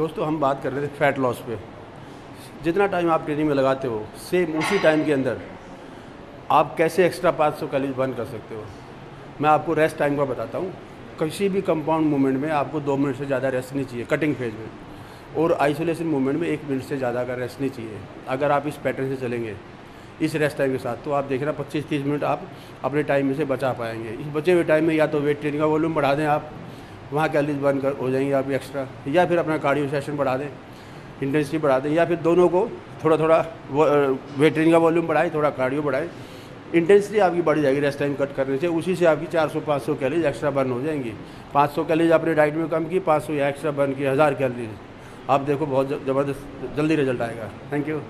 दोस्तों, हम बात कर रहे थे फैट लॉस पे। जितना टाइम आप ट्रेनिंग में लगाते हो सेम उसी टाइम के अंदर आप कैसे एक्स्ट्रा पाँच सौ कैलोरी बर्न कर सकते हो? मैं आपको रेस्ट टाइम का बताता हूँ। किसी भी कंपाउंड मूवमेंट में आपको दो मिनट से ज़्यादा रेस्ट नहीं चाहिए कटिंग फ़ेज़ में। और आइसोलेशन मूवमेंट में एक मिनट से ज़्यादा का रेस्ट नहीं चाहिए। अगर आप इस पैटर्न से चलेंगे, इस रेस्ट टाइम के साथ तो आप देख रहे हैं पच्चीस तीस मिनट आप अपने टाइम में से बचा पाएँगे। इस बचे हुए टाइम में या तो वेट ट्रेनिंग का वॉल्यूम बढ़ा दें आप वहाँ कैलरीज बर्न कर हो जाएँगी आप एक्स्ट्रा या फिर अपना कार्डियो सेशन बढ़ा दें इंटेंसिटी बढ़ा दें, या फिर दोनों को थोड़ा थोड़ा वेट ट्रेनिंग का वॉल्यूम बढ़ाएँ, थोड़ा कार्डियो बढ़ाएँ। इंटेंसिटी आपकी बढ़ जाएगी रेस्ट टाइम कट करने से, उसी से आपकी 400 500 कैलोरीज एक्स्ट्रा बर्न हो जाएँगी। 500 कैलोरीज आपने डाइट में कम की 500 या एक्स्ट्रा बर्न की हज़ार कैलोरीज आप देखो बहुत ज़बरदस्त, जल्दी रिज़ल्ट आएगा। Thank you